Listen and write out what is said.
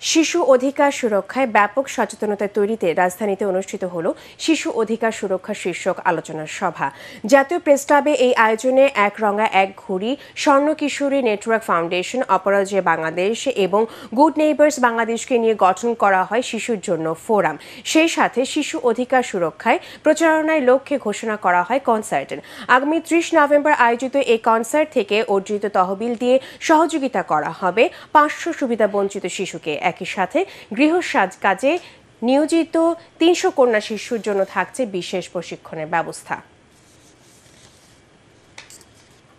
শিশু অধিকার সুরক্ষায় ব্যাপক সচেতনতা তৈরিতে রাজধানীতে অনুষ্ঠিত হল শিশু অধিকার সুরক্ষা শীর্ষক আলোচনা সভা। জাতীয় প্রেস ক্লাবে এই আয়োজনে এক রঙা, এক ঘুড়ি, স্বর্ণ কিশোরী নেটওয়ার্ক ফাউন্ডেশন, অপরাজয় বাংলাদেশ এবং গুড নেইবার্স বাংলাদেশকে নিয়ে গঠন করা হয় শিশুর জন্য ফোরাম। সেই সাথে শিশু অধিকার সুরক্ষায় প্রচারণায় লক্ষ্যে ঘোষণা করা হয় কনসার্ট। আগামী ত্রিশ নভেম্বর আয়োজিত এই কনসার্ট থেকে অর্জিত তহবিল দিয়ে সহযোগিতা করা হবে পাঁচশো সুবিধা বঞ্চিত শিশুকে। একই সাথে গৃহসাজ কাজে নিয়োজিত তিনশো কন্যা শিশুর জন্য থাকছে বিশেষ প্রশিক্ষণের ব্যবস্থা।